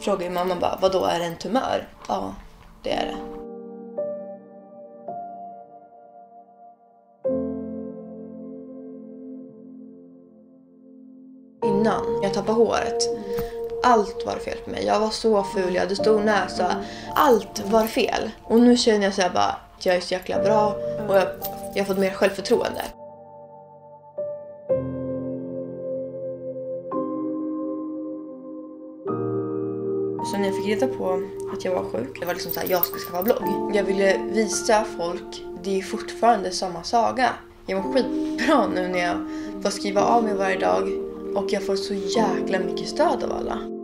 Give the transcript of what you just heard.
frågar mamma bara, vadå är det en tumör? Ja, det är det. Innan jag tappade håret, allt var fel på mig. Jag var så ful, jag hade stor näsa. Allt var fel. Och nu känner jag så här bara, att jag är så jäkla bra och jag, jag har fått mer självförtroende. Så när jag fick reda på att jag var sjuk, det var liksom så här, jag ska skaffa blogg. Jag ville visa folk, det är fortfarande samma saga. Jag mår skitbra nu när jag får skriva av mig varje dag och jag får så jäkla mycket stöd av alla.